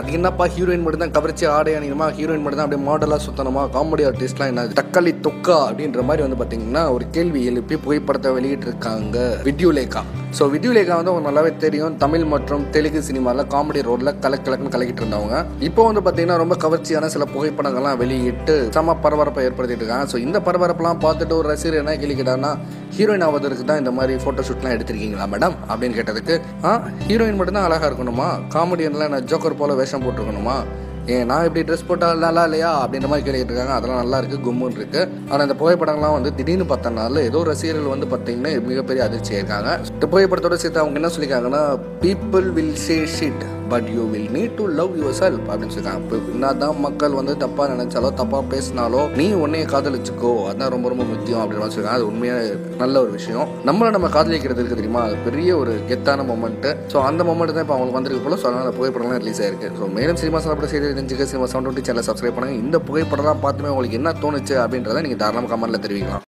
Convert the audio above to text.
அது என்னப்பா ஹீரோயின் மட்டும் தான் கவர்ச்சி ஆடை அணியுமா ஹீரோயின் மட்டும் தான் அப்படியே மாடலாக சுத்தணுமா? காமெடி ஆர்டிஸ்ட்லாம் என்ன? தக்காளி தொக்கா அப்படின்ற மாதிரி வந்து பார்த்தீங்கன்னா ஒரு கேள்வி எழுப்பி புகைப்படத்தை வெளியிட்டிருக்காங்க வித்யுலேகா ஸோ வித்யுலேகா வந்து அவங்க நல்லாவே தெரியும். தமிழ் மற்றும் தெலுங்கு சினிமாவில் காமெடி ரோலில் கலக்கு கலக்குன்னு கலக்கிட்டு இருந்தவங்க. இப்போ வந்து பார்த்தீங்கன்னா ரொம்ப கவர்ச்சியான சில புகைப்படங்கள்லாம் வெளியிட்டு செம பரபரப்பை ஏற்படுத்திட்டு இருக்காங்க ஸோ இந்த பரபரப்பெல்லாம் பார்த்துட்டு ஒரு ரசிகர் என்ன கேள்வி ஹீரோயின் ஆவதற்கு தான் இந்த மாதிரி ஃபோட்டோ ஷூட்லாம் எடுத்திருக்கீங்களா மேடம் அப்படின்னு கேட்டதுக்கு ஆ ஹீரோயின் மட்டும்தான் அழகாக இருக்கணுமா? காமெடியன்லாம் நான் ஜோக்கர் போல வேஷம் போட்டிருக்கணுமா? ஏன் நான் இப்படி ட்ரெஸ் போட்டால் நல்லா இல்லையா? அப்படின்ற மாதிரி கேட்டுக்கிட்டு இருக்காங்க. அதெல்லாம் நல்லா இருக்கு கும்முன்னு இருக்கு. ஆனால் இந்த புகைப்படங்கள்லாம் வந்து திடீர்னு பார்த்தனால ஏதோ ரசிகர்கள் வந்து பார்த்தீங்கன்னா மிகப்பெரிய அதிர்ச்சியாக இருக்காங்க. இந்த புகைப்படத்தோட சேர்த்து அவங்க என்ன சொல்லியிருக்காங்கன்னா people will say shit but you will need to love yourself அப்படின்னு சொல்லியிருக்காங்க இப்போ என்னதான் மக்கள் வந்து தப்பாக நினைச்சாலோ தப்பாக பேசினாலோ நீ உன்னைய காதலிச்சுக்கோ. அதான் ரொம்ப ரொம்ப முக்கியம் அப்படின்னு வச்சுருக்காங்க சொல்லியிருக்காங்க அது உண்மையாக நல்ல ஒரு விஷயம். நம்மளை நம்ம காதலிக்கிறது இருக்கு தெரியுமா? அது பெரிய ஒரு கெத்தான மொமெண்ட் ஸோ அந்த மொமெண்ட் தான் இப்போ அவங்களுக்கு வந்திருக்கு போல. ஸோ அதனால் அந்த புகைப்படம்லாம் ரிலீஸ் ஆயிருக்கு. ஸோ மேலும் சினிமா சாப்பிட செய்தி தெரிஞ்சுக்க cinema sound twenty channel subscribe பண்ணுங்க. இந்த புகைப்படம்லாம் பார்த்துமே உங்களுக்கு என்ன தோணுச்சு அப்படின்றத நீங்கள் தாராளமாக கமெண்ட்டில் தெரிவிக்கலாம்.